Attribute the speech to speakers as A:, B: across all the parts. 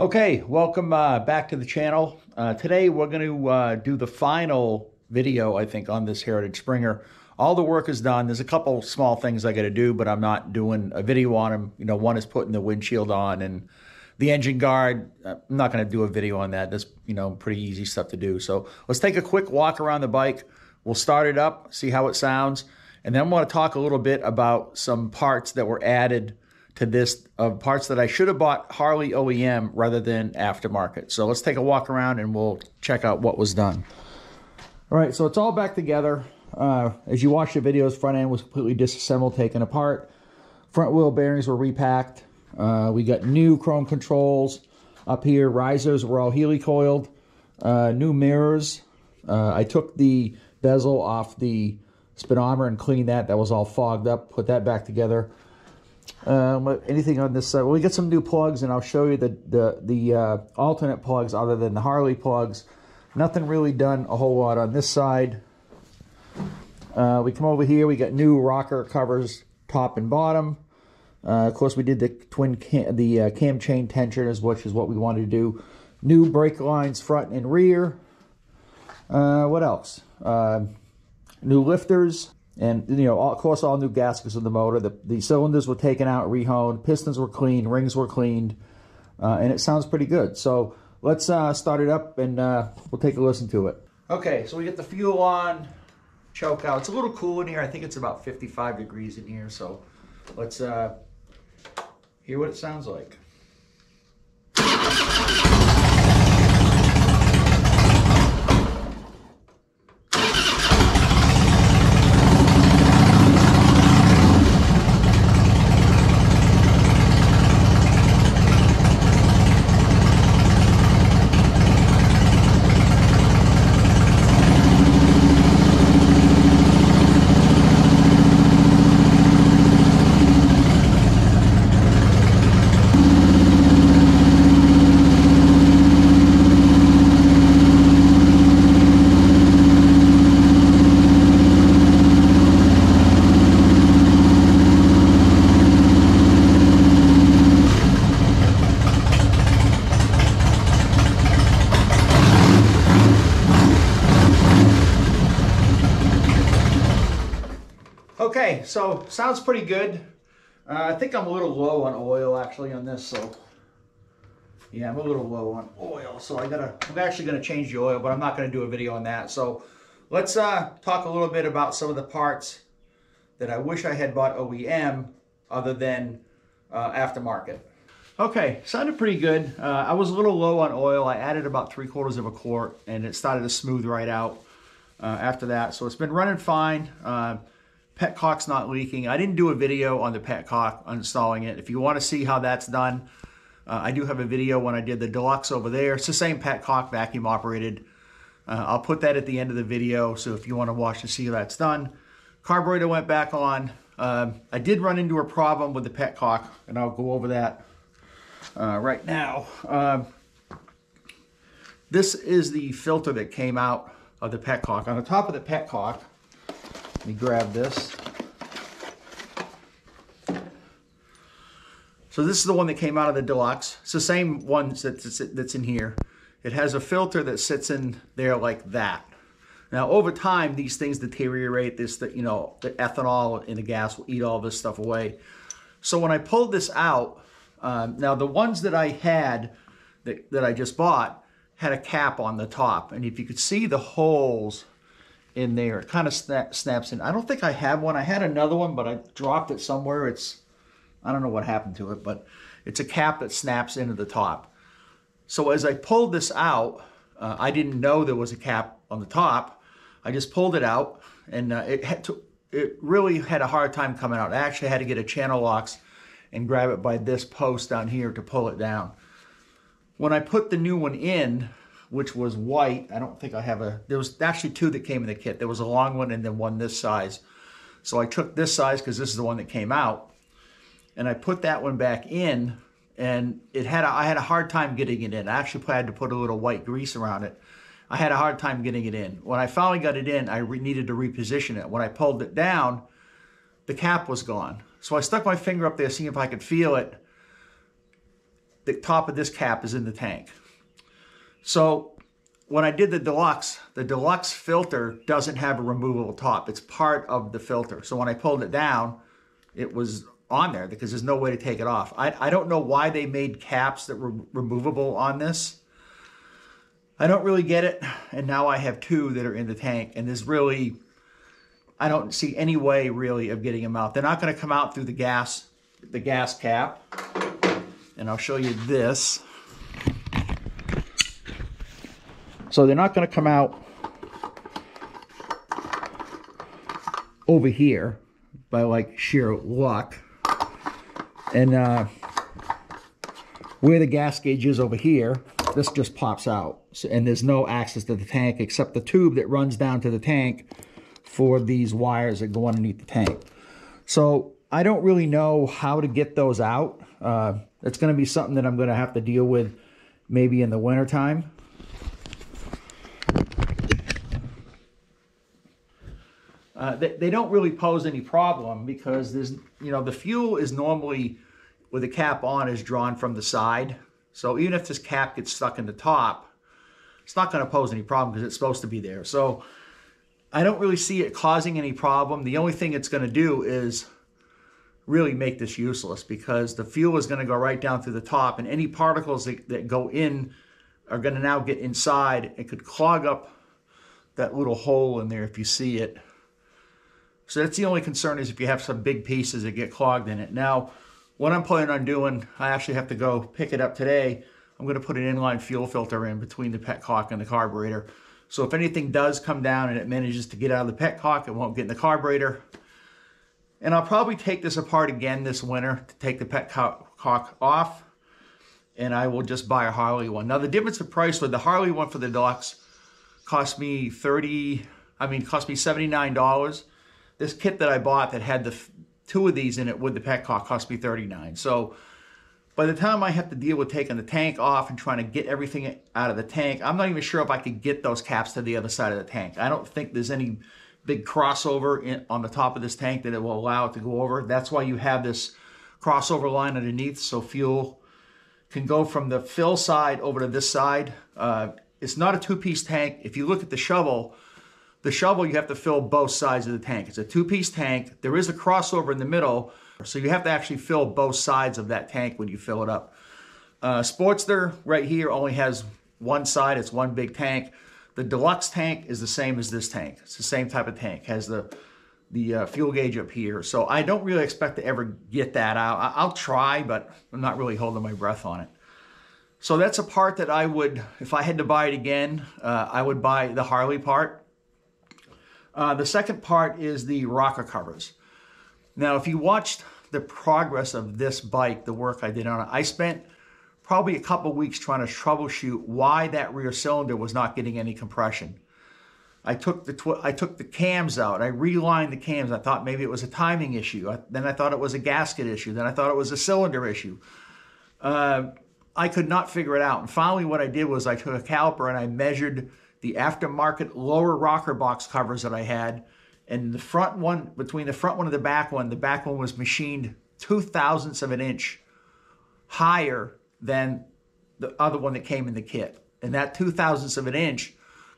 A: Okay, welcome uh, back to the channel. Uh, today we're going to uh, do the final video, I think, on this Heritage Springer. All the work is done. There's a couple small things I got to do, but I'm not doing a video on them. You know, one is putting the windshield on and the engine guard. Uh, I'm not going to do a video on that. That's, you know, pretty easy stuff to do. So let's take a quick walk around the bike. We'll start it up, see how it sounds, and then I want to talk a little bit about some parts that were added to this of parts that I should have bought Harley OEM rather than aftermarket. So let's take a walk around and we'll check out what was done. All right, so it's all back together. Uh, as you watch the videos, front end was completely disassembled, taken apart. Front wheel bearings were repacked. Uh, we got new chrome controls up here. Risers were all helicoiled. Uh, new mirrors. Uh, I took the bezel off the speedometer and cleaned that. That was all fogged up. Put that back together. Um, anything on this side? Well, we get some new plugs, and I'll show you the the the uh, alternate plugs other than the Harley plugs. Nothing really done a whole lot on this side. Uh, we come over here. We got new rocker covers, top and bottom. Uh, of course, we did the twin cam, the uh, cam chain tensioners, which is what we wanted to do. New brake lines, front and rear. Uh, what else? Uh, new lifters. And, you know, of course, all new gaskets in the motor. The, the cylinders were taken out, rehoned. Pistons were cleaned. Rings were cleaned. Uh, and it sounds pretty good. So let's uh, start it up and uh, we'll take a listen to it. Okay, so we get the fuel on, choke out. It's a little cool in here. I think it's about 55 degrees in here. So let's uh, hear what it sounds like. Okay, so sounds pretty good. Uh, I think I'm a little low on oil actually on this, so yeah, I'm a little low on oil. So I gotta, I'm actually gonna change the oil, but I'm not gonna do a video on that. So let's uh, talk a little bit about some of the parts that I wish I had bought OEM other than uh, aftermarket. Okay, sounded pretty good. Uh, I was a little low on oil. I added about three quarters of a quart and it started to smooth right out uh, after that. So it's been running fine. Petcock's not leaking. I didn't do a video on the petcock installing it. If you want to see how that's done, uh, I do have a video when I did the deluxe over there. It's the same petcock vacuum operated. Uh, I'll put that at the end of the video. So if you want to watch and see how that's done. Carburetor went back on. Uh, I did run into a problem with the petcock and I'll go over that uh, right now. Um, this is the filter that came out of the petcock. On the top of the petcock, me grab this. So this is the one that came out of the Deluxe. It's the same one that's, that's in here. It has a filter that sits in there like that. Now over time, these things deteriorate. This, you know, the ethanol in the gas will eat all this stuff away. So when I pulled this out, um, now the ones that I had, that, that I just bought, had a cap on the top. And if you could see the holes in there. It kind of snap, snaps in. I don't think I have one. I had another one, but I dropped it somewhere. It's, I don't know what happened to it, but it's a cap that snaps into the top. So as I pulled this out, uh, I didn't know there was a cap on the top. I just pulled it out and uh, it had to, it really had a hard time coming out. I actually had to get a channel locks and grab it by this post down here to pull it down. When I put the new one in, which was white. I don't think I have a, there was actually two that came in the kit. There was a long one and then one this size. So I took this size because this is the one that came out. And I put that one back in and it had a, I had a hard time getting it in. I actually had to put a little white grease around it. I had a hard time getting it in. When I finally got it in, I needed to reposition it. When I pulled it down, the cap was gone. So I stuck my finger up there seeing if I could feel it the top of this cap is in the tank. So when I did the deluxe, the deluxe filter doesn't have a removable top. It's part of the filter. So when I pulled it down, it was on there because there's no way to take it off. I, I don't know why they made caps that were removable on this. I don't really get it. And now I have two that are in the tank and there's really, I don't see any way really of getting them out. They're not going to come out through the gas, the gas cap. And I'll show you this. So they're not going to come out over here by like sheer luck. And uh, where the gas gauge is over here, this just pops out. So, and there's no access to the tank except the tube that runs down to the tank for these wires that go underneath the tank. So I don't really know how to get those out. Uh, it's going to be something that I'm going to have to deal with maybe in the wintertime. Uh, they, they don't really pose any problem because there's, you know, the fuel is normally with the cap on is drawn from the side. So even if this cap gets stuck in the top, it's not going to pose any problem because it's supposed to be there. So I don't really see it causing any problem. The only thing it's going to do is really make this useless because the fuel is going to go right down through the top and any particles that, that go in are going to now get inside. It could clog up that little hole in there if you see it. So that's the only concern is if you have some big pieces that get clogged in it. Now, what I'm planning on doing, I actually have to go pick it up today. I'm going to put an inline fuel filter in between the petcock and the carburetor. So if anything does come down and it manages to get out of the petcock, it won't get in the carburetor. And I'll probably take this apart again this winter to take the petcock off. And I will just buy a Harley one. Now the difference in price with the Harley one for the Deluxe cost me 30, I mean, cost me $79 this kit that I bought that had the two of these in it with the petcock cost me 39 So by the time I have to deal with taking the tank off and trying to get everything out of the tank, I'm not even sure if I could get those caps to the other side of the tank. I don't think there's any big crossover in, on the top of this tank that it will allow it to go over. That's why you have this crossover line underneath so fuel can go from the fill side over to this side. Uh, it's not a two-piece tank. If you look at the shovel, the shovel, you have to fill both sides of the tank. It's a two-piece tank. There is a crossover in the middle, so you have to actually fill both sides of that tank when you fill it up. Uh, Sportster right here only has one side. It's one big tank. The deluxe tank is the same as this tank. It's the same type of tank. Has the the uh, fuel gauge up here. So I don't really expect to ever get that out. I I'll try, but I'm not really holding my breath on it. So that's a part that I would, if I had to buy it again, uh, I would buy the Harley part. Uh, the second part is the rocker covers. Now, if you watched the progress of this bike, the work I did on it, I spent probably a couple weeks trying to troubleshoot why that rear cylinder was not getting any compression. I took the I took the cams out. I relined the cams. I thought maybe it was a timing issue. I, then I thought it was a gasket issue. Then I thought it was a cylinder issue. Uh, I could not figure it out. And finally, what I did was I took a caliper and I measured the aftermarket lower rocker box covers that I had. And the front one, between the front one and the back one, the back one was machined two thousandths of an inch higher than the other one that came in the kit. And that two thousandths of an inch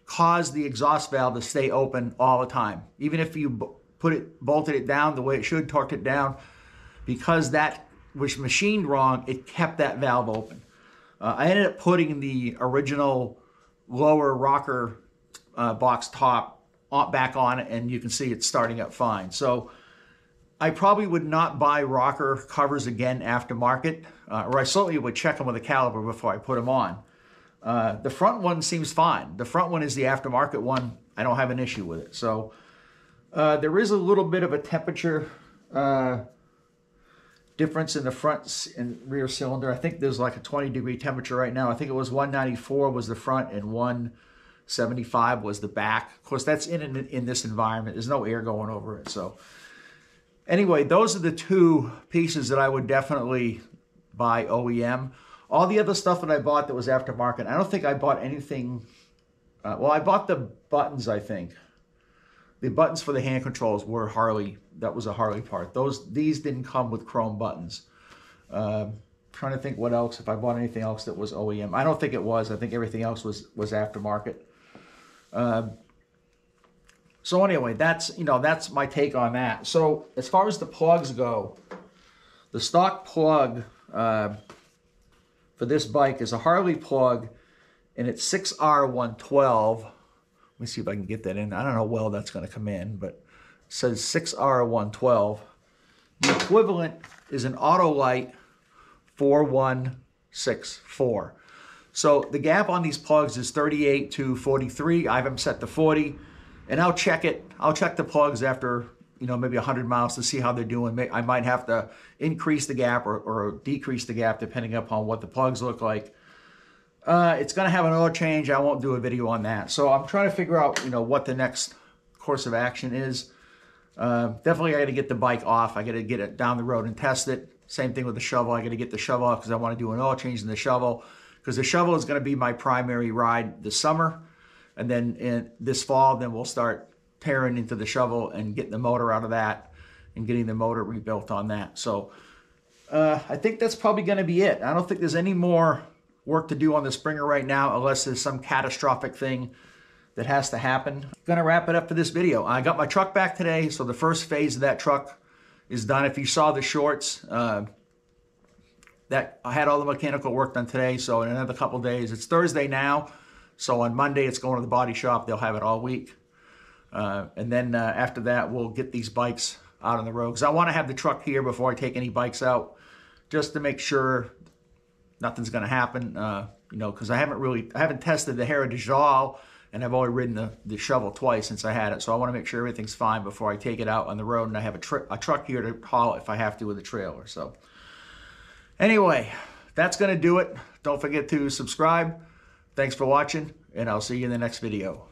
A: caused the exhaust valve to stay open all the time. Even if you put it, bolted it down the way it should, torqued it down, because that was machined wrong, it kept that valve open. Uh, I ended up putting the original lower rocker uh, box top back on it and you can see it's starting up fine. So I probably would not buy rocker covers again aftermarket, uh, or I certainly would check them with a caliper before I put them on. Uh, the front one seems fine. The front one is the aftermarket one. I don't have an issue with it. So uh, there is a little bit of a temperature uh, difference in the front and rear cylinder. I think there's like a 20 degree temperature right now. I think it was 194 was the front and 175 was the back. Of course, that's in, in, in this environment. There's no air going over it. So anyway, those are the two pieces that I would definitely buy OEM. All the other stuff that I bought that was aftermarket, I don't think I bought anything. Uh, well, I bought the buttons, I think. The buttons for the hand controls were Harley. That was a Harley part. Those These didn't come with chrome buttons. Uh, trying to think what else, if I bought anything else that was OEM. I don't think it was. I think everything else was, was aftermarket. Um, so anyway, that's, you know, that's my take on that. So as far as the plugs go, the stock plug uh, for this bike is a Harley plug and it's 6R112. Let me see if I can get that in. I don't know how well that's going to come in, but says 6R112. The equivalent is an Autolite 4164. So the gap on these plugs is 38 to 43. I have them set to 40 and I'll check it. I'll check the plugs after, you know, maybe 100 miles to see how they're doing. I might have to increase the gap or, or decrease the gap depending upon what the plugs look like. Uh, it's going to have an oil change. I won't do a video on that. So I'm trying to figure out, you know, what the next course of action is. Uh, definitely, I got to get the bike off. I got to get it down the road and test it. Same thing with the shovel. I got to get the shovel off because I want to do an oil change in the shovel because the shovel is going to be my primary ride this summer. And then in this fall, then we'll start tearing into the shovel and getting the motor out of that and getting the motor rebuilt on that. So uh, I think that's probably going to be it. I don't think there's any more work to do on the Springer right now unless there's some catastrophic thing that has to happen. Gonna wrap it up for this video. I got my truck back today, so the first phase of that truck is done. If you saw the shorts, uh, that I had all the mechanical work done today, so in another couple days, it's Thursday now, so on Monday it's going to the body shop. They'll have it all week. Uh, and then uh, after that, we'll get these bikes out on the road. Because I want to have the truck here before I take any bikes out, just to make sure nothing's going to happen. Uh, you know, because I haven't really, I haven't tested the at all, and I've only ridden the, the shovel twice since I had it. So I want to make sure everything's fine before I take it out on the road, and I have a, a truck here to haul if I have to with a trailer. So anyway, that's going to do it. Don't forget to subscribe. Thanks for watching, and I'll see you in the next video.